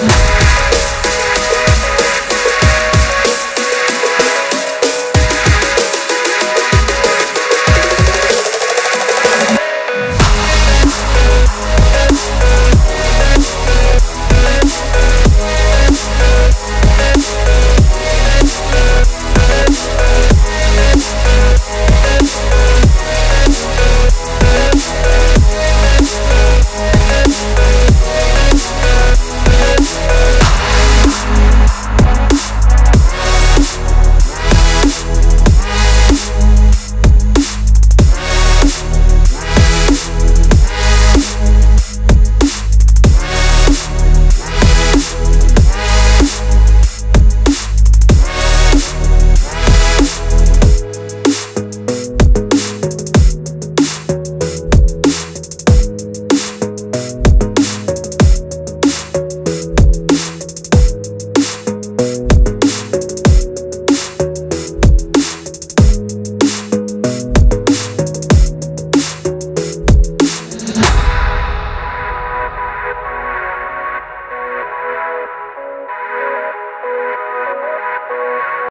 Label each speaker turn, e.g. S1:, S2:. S1: Yes.